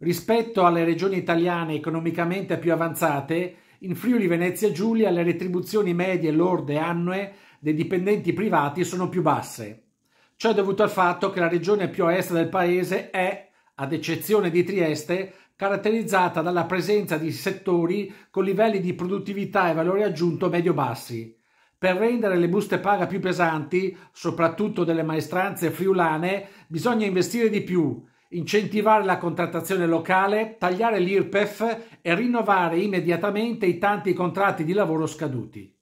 Rispetto alle regioni italiane economicamente più avanzate, in Friuli Venezia Giulia le retribuzioni medie lorde annue dei dipendenti privati sono più basse. Ciò è dovuto al fatto che la regione più a est del paese è, ad eccezione di Trieste, caratterizzata dalla presenza di settori con livelli di produttività e valore aggiunto medio-bassi. Per rendere le buste paga più pesanti, soprattutto delle maestranze friulane, bisogna investire di più, incentivare la contrattazione locale, tagliare l'IRPEF e rinnovare immediatamente i tanti contratti di lavoro scaduti.